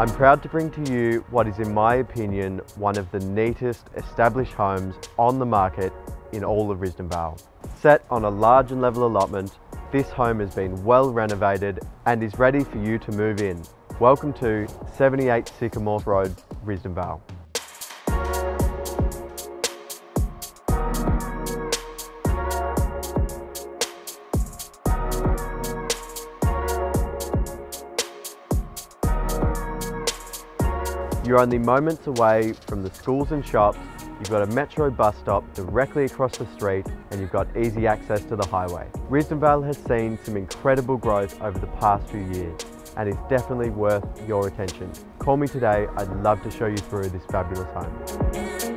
I'm proud to bring to you what is in my opinion one of the neatest established homes on the market in all of Risdon Vale. Set on a large and level allotment, this home has been well renovated and is ready for you to move in. Welcome to 78 Sycamore Road, Risdon Vale. You're only moments away from the schools and shops, you've got a metro bus stop directly across the street and you've got easy access to the highway. Risdon Vale has seen some incredible growth over the past few years and is definitely worth your attention. Call me today, I'd love to show you through this fabulous home.